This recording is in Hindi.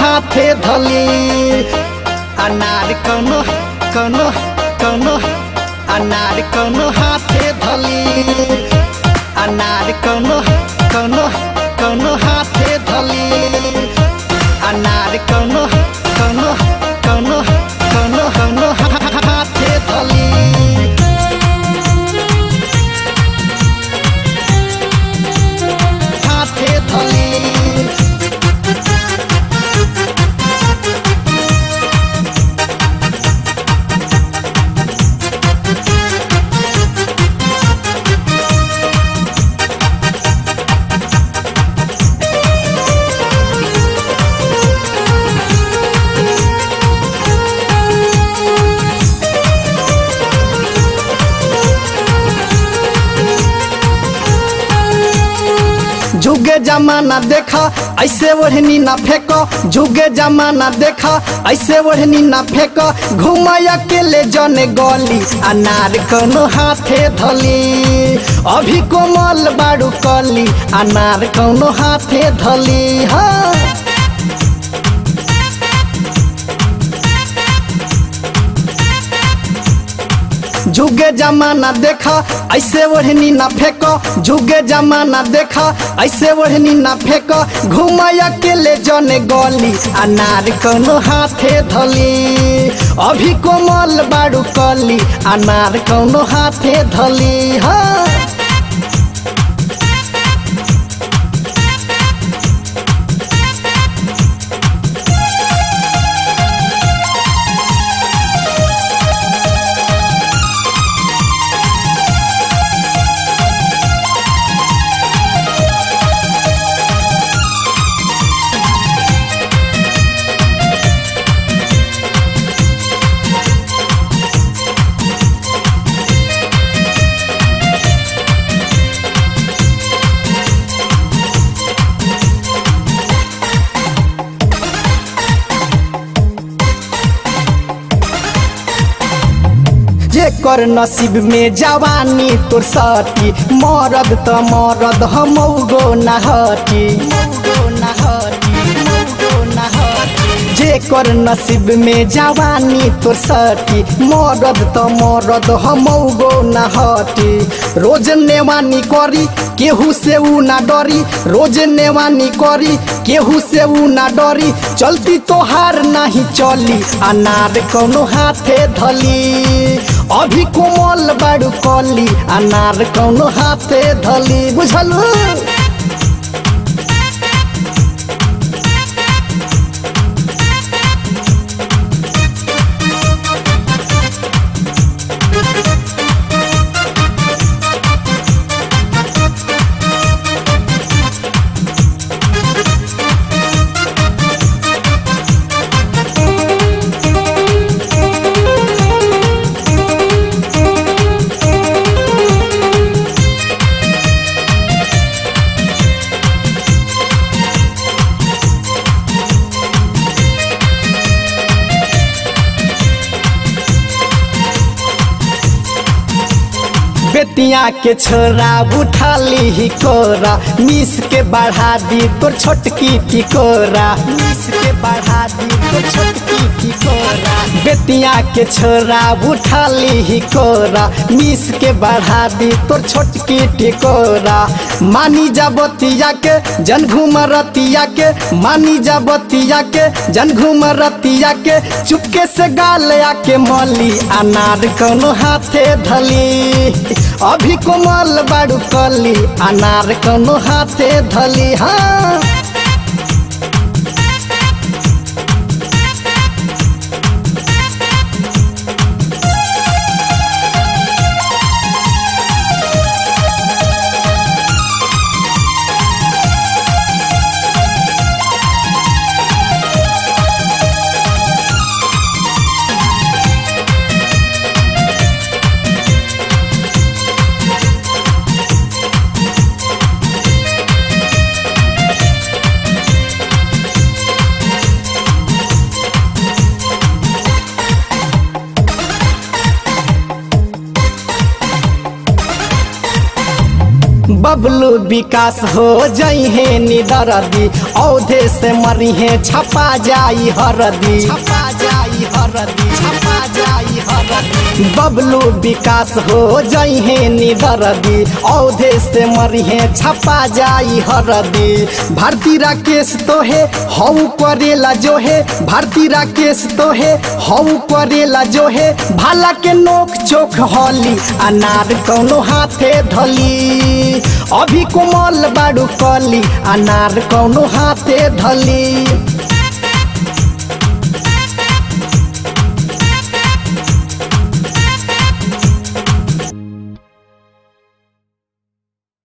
हाथे धली। अनार कनो कनो कनो अनार कनो हाथे धली। अनार कौनो। जुगे जमाना देखा, ऐसे ओढ़नी ना फेंको। जुगे जमाना देखा, ऐसे ओढ़नी ना फेंको। घूम अकेले जने गली, अनार कोनो हाथे धली। अभी कोमल बाड़ू कली, अनार कोनो हाथे धली। हाँ। जुगे जमाना देखा, ऐसे ओढ़नी ना फेंको झुगे जमाना देखा, ऐसे ओढ़नी ना फेंको घूम अकेले जने गली, अनार कोनो हाथे धली, अभी कोमल बाड़ू कली, अनार कोनो हाथे धली हाँ। जेकर नसीब में जवानी तोर सती मरद त मरद हमौगो नहटी। जेकर नसीब में जवानी तोर सती मरद त मरद हमौगो नहटी। रोज नेवानी करी, केहू से ऊ ना डरी। रोज नेवानी करी, केहू से ऊ ना डरी। चलती तोहार नहीं चली, अनार कोनो हाथे धली। अभी कोमल बड़ू कली अनार कौन हाथे धली बुझलू? बेतिया के छोरा उठा ली कोरा। मिस के बढ़ा दी तोर छोटकी टिकोरा मिस के बढ़ा दी तोर छोटकी टिकोरा बेतिया के छोरा उठा ली कोरा। मिस के बढ़ा दी तोर छोटकी टिकोरा मानी जाबतिया के, जन घूम रतिया के। मानी जाबतिया के, जन घूम रतिया के। चुपके से गाल आके मली, अनार कोनो हाथे धली। अभी कोमल बाड़ू कली अनार कोनो हाथे धली हाँ। बबलू विकास हो जई है निदरदी, औधे से मरी है, छपा जाई हरदी। छपा जाई बबलू विकास हो जई है निदरदी औधे से मरी है छपा जाई हरदी। भारती राकेश तो है, हऊ करेला जो है। भारती राकेश तो है, हऊ करेला जो है। भाला के नोक चोक हली, अनार कौनो हाथे धली। अभी कोमल बाड़ू कली, अनार कौनो हाथे धली।